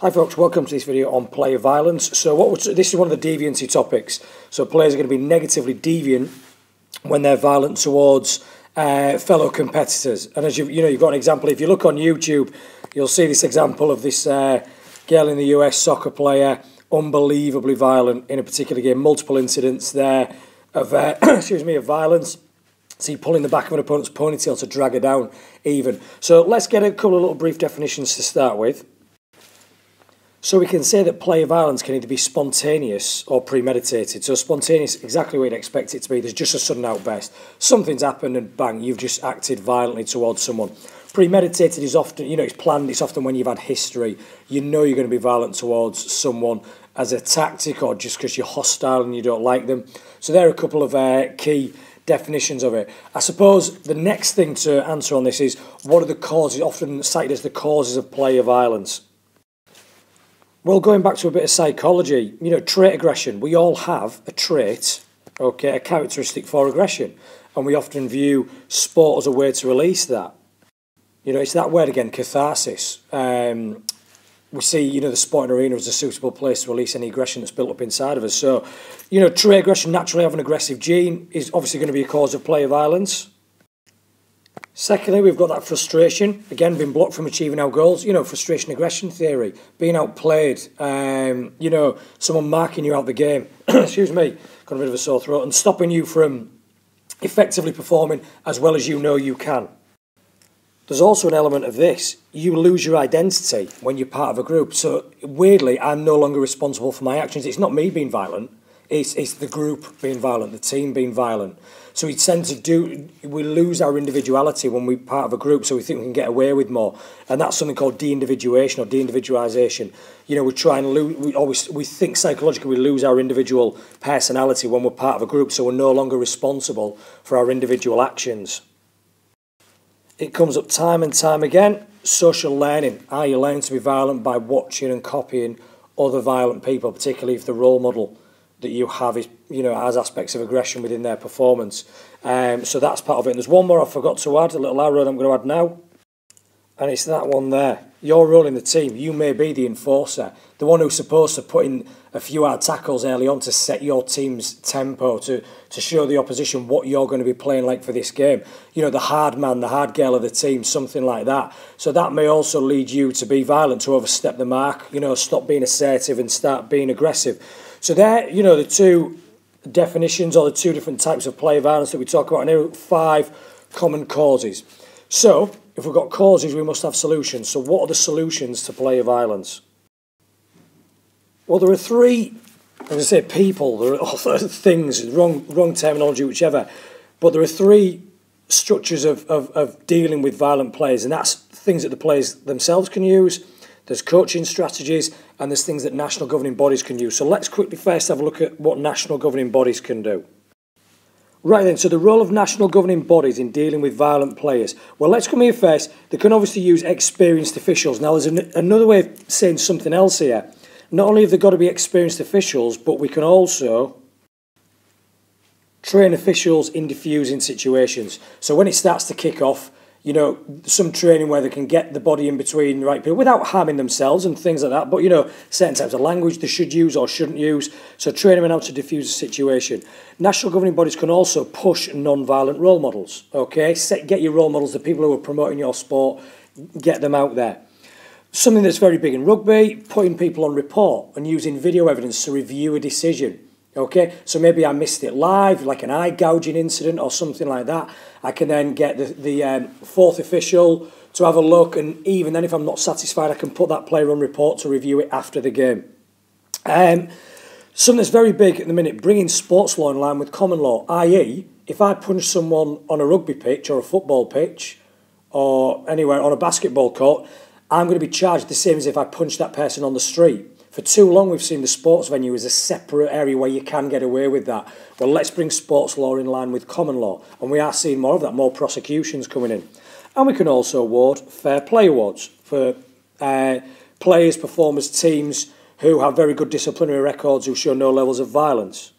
Hi folks, welcome to this video on player violence. So what this is one of the deviancy topics. So players are going to be negatively deviant when they're violent towards uh, fellow competitors. And as you you know, you've got an example. If you look on YouTube, you'll see this example of this uh, girl in the US soccer player, unbelievably violent in a particular game. Multiple incidents there of uh, excuse me of violence. See, pulling the back of an opponent's ponytail to drag her down, even. So let's get a couple of little brief definitions to start with. So we can say that player violence can either be spontaneous or premeditated. So spontaneous, exactly what you'd expect it to be. There's just a sudden outburst. Something's happened and bang, you've just acted violently towards someone. Premeditated is often, you know, it's planned. It's often when you've had history. You know you're going to be violent towards someone as a tactic or just because you're hostile and you don't like them. So there are a couple of uh, key definitions of it. I suppose the next thing to answer on this is what are the causes, often cited as the causes of player violence. Well, going back to a bit of psychology, you know, trait aggression. We all have a trait, okay, a characteristic for aggression, and we often view sport as a way to release that. You know, it's that word again, catharsis. Um, we see, you know, the sporting arena as a suitable place to release any aggression that's built up inside of us. So, you know, trait aggression, naturally have an aggressive gene, is obviously going to be a cause of player violence. Secondly, we've got that frustration, again, being blocked from achieving our goals. You know, frustration aggression theory, being outplayed, um, you know, someone marking you out the game, excuse me, got a bit of a sore throat, and stopping you from effectively performing as well as you know you can. There's also an element of this. You lose your identity when you're part of a group. So, weirdly, I'm no longer responsible for my actions. It's not me being violent, it's, it's the group being violent, the team being violent. So we tend to do, we lose our individuality when we're part of a group, so we think we can get away with more. And that's something called de-individuation or de-individualisation. You know, we try and lose, we always, we think psychologically we lose our individual personality when we're part of a group, so we're no longer responsible for our individual actions. It comes up time and time again. Social learning. Are you learning to be violent by watching and copying other violent people, particularly if the role model that you have is you know has aspects of aggression within their performance. Um, so that's part of it. And there's one more I forgot to add, a little arrow that I'm going to add now, and it's that one there your role in the team, you may be the enforcer, the one who's supposed to put in a few hard tackles early on to set your team's tempo, to, to show the opposition what you're going to be playing like for this game. You know, the hard man, the hard girl of the team, something like that. So that may also lead you to be violent, to overstep the mark, you know, stop being assertive and start being aggressive. So there, you know, the two definitions or the two different types of player violence that we talk about now, five common causes. So, If we've got causes, we must have solutions. So, what are the solutions to player violence? Well, there are three, as I say, people, there are other things, wrong, wrong terminology, whichever, but there are three structures of, of, of dealing with violent players, and that's things that the players themselves can use, there's coaching strategies, and there's things that national governing bodies can use. So let's quickly first have a look at what national governing bodies can do. Right then, so the role of national governing bodies in dealing with violent players. Well, let's come here first. They can obviously use experienced officials. Now, there's an, another way of saying something else here. Not only have they got to be experienced officials, but we can also train officials in diffusing situations. So when it starts to kick off, you know, some training where they can get the body in between the right people without harming themselves and things like that. But, you know, certain types of language they should use or shouldn't use. So training them how to diffuse a situation. National governing bodies can also push non-violent role models, okay? Set, get your role models, the people who are promoting your sport, get them out there. Something that's very big in rugby, putting people on report and using video evidence to review a decision. Okay, so maybe I missed it live, like an eye gouging incident or something like that. I can then get the, the um, fourth official to have a look, and even then, if I'm not satisfied, I can put that player on report to review it after the game. Um, something that's very big at the minute, bringing sports law in line with common law, i.e., if I punch someone on a rugby pitch or a football pitch or anywhere on a basketball court, I'm going to be charged the same as if I punched that person on the street. For too long, we've seen the sports venue as a separate area where you can get away with that. Well, let's bring sports law in line with common law, and we are seeing more of that, more prosecutions coming in. And we can also award fair play awards for uh, players, performers, teams who have very good disciplinary records who show no levels of violence.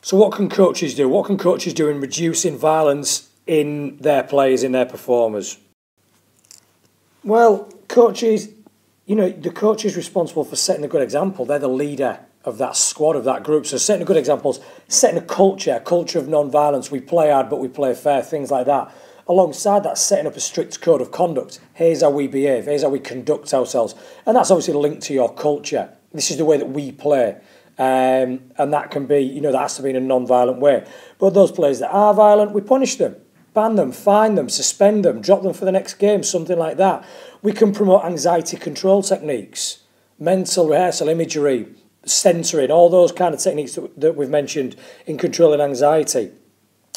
So, what can coaches do? What can coaches do in reducing violence in their players, in their performers? Well, coaches you know, the coach is responsible for setting a good example. They're the leader of that squad, of that group. So setting a good example, setting a culture, a culture of non-violence. We play hard, but we play fair, things like that. Alongside that, setting up a strict code of conduct. Here's how we behave. Here's how we conduct ourselves. And that's obviously linked to your culture. This is the way that we play. Um, and that can be, you know, that has to be in a non-violent way. But those players that are violent, we punish them. Ban them, fine them, suspend them, drop them for the next game, something like that. We can promote anxiety control techniques, mental rehearsal imagery, centering, all those kind of techniques that, that we've mentioned in controlling anxiety.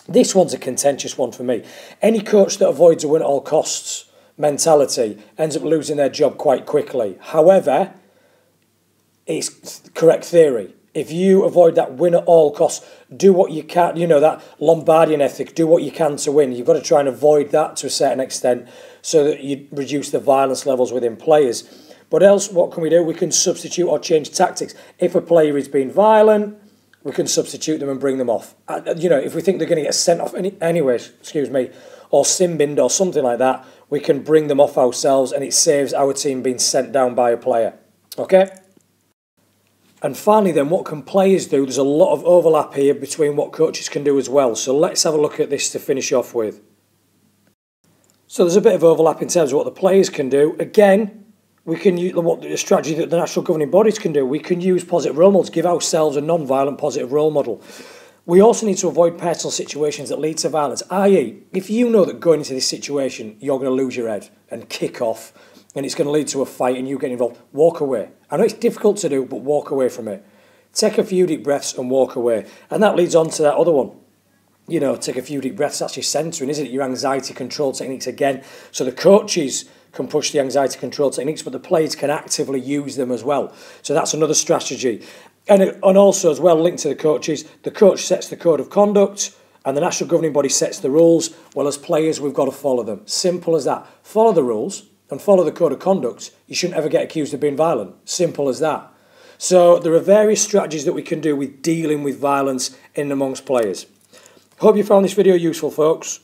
This one's a contentious one for me. Any coach that avoids a win at all costs mentality ends up losing their job quite quickly. However, it's correct theory if you avoid that win at all costs, do what you can, you know, that Lombardian ethic, do what you can to win. You've got to try and avoid that to a certain extent so that you reduce the violence levels within players. But else, what can we do? We can substitute or change tactics. If a player is being violent, we can substitute them and bring them off. Uh, you know, if we think they're going to get sent off any, anyways, excuse me, or sin-binned or something like that, we can bring them off ourselves and it saves our team being sent down by a player. Okay? And finally, then, what can players do? There's a lot of overlap here between what coaches can do as well. So let's have a look at this to finish off with. So there's a bit of overlap in terms of what the players can do. Again, we can use what the strategy that the national governing bodies can do. We can use positive role models, give ourselves a non-violent positive role model. We also need to avoid personal situations that lead to violence, i.e., if you know that going into this situation you're going to lose your head and kick off and it's going to lead to a fight and you get involved, walk away. I know it's difficult to do, but walk away from it. Take a few deep breaths and walk away. And that leads on to that other one. You know, take a few deep breaths, that's your centering, isn't it? Your anxiety control techniques again. So the coaches can push the anxiety control techniques, but the players can actively use them as well. So that's another strategy. And, and also, as well, linked to the coaches, the coach sets the code of conduct and the national governing body sets the rules. Well, as players, we've got to follow them. Simple as that. Follow the rules and follow the code of conduct, you shouldn't ever get accused of being violent. Simple as that. So there are various strategies that we can do with dealing with violence in amongst players. Hope you found this video useful, folks.